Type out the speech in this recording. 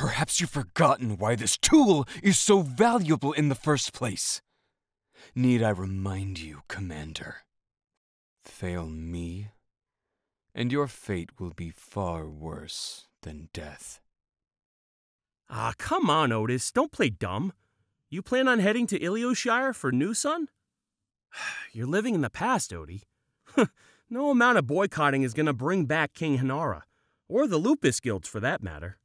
Perhaps you've forgotten why this tool is so valuable in the first place. Need I remind you, Commander? Fail me, and your fate will be far worse than death. Ah, come on, Otis. Don't play dumb. You plan on heading to Ilioshire for New Sun? You're living in the past, Odie. no amount of boycotting is going to bring back King Hinara, or the Lupus Guilds for that matter.